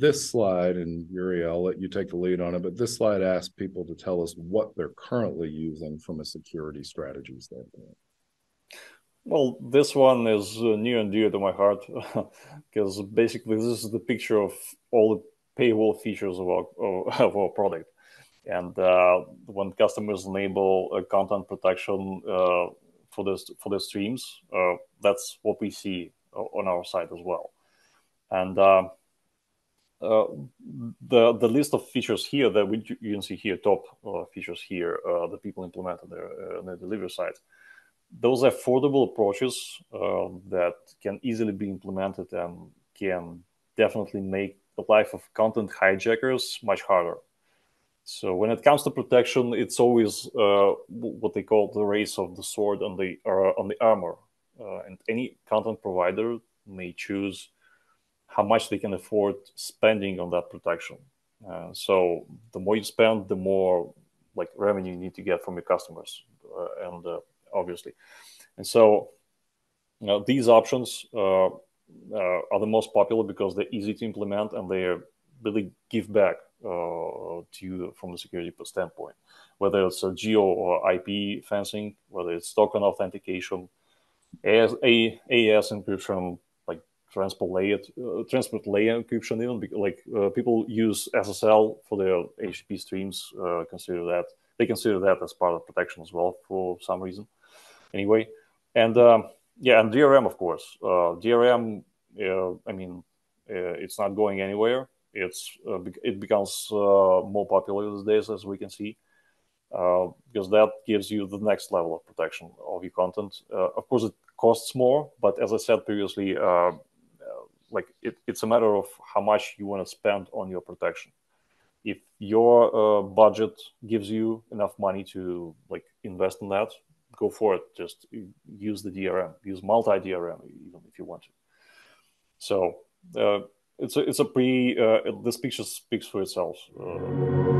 this slide, and Yury, I'll let you take the lead on it, but this slide asks people to tell us what they're currently using from a security strategy standpoint. Well, this one is uh, near and dear to my heart because basically this is the picture of all the paywall features of our, of our product. And uh, when customers enable uh, content protection uh, for this for the streams, uh, that's what we see on our site as well. And uh, uh, the the list of features here that we, you can see here, top features here that people implemented there on the delivery side those affordable approaches uh, that can easily be implemented and can definitely make the life of content hijackers much harder. So when it comes to protection, it's always uh, what they call the race of the sword on the uh, on the armor, uh, and any content provider may choose how much they can afford spending on that protection. Uh, so the more you spend, the more like revenue you need to get from your customers, uh, and obviously. And so you know, these options uh, uh, are the most popular because they're easy to implement and they really give back uh, to you from the security standpoint. Whether it's a geo or IP fencing, whether it's token authentication, AS, AES encryption, transport layer, uh, transport layer encryption, even like uh, people use SSL for their HTTP streams. Uh, consider that they consider that as part of protection as well for some reason anyway. And um, yeah, and DRM, of course. Uh, DRM, uh, I mean, uh, it's not going anywhere. It's it becomes more popular these days, as we can see, because that gives you the next level of protection of your content. of course, it costs more, but as I said previously, like it, it's a matter of how much you want to spend on your protection if your uh, budget gives you enough money to like invest in that go for it. Just use the DRM, use multi DRM even if you want to. So uh, it's a it's a pretty uh, this picture speaks for itself. Uh,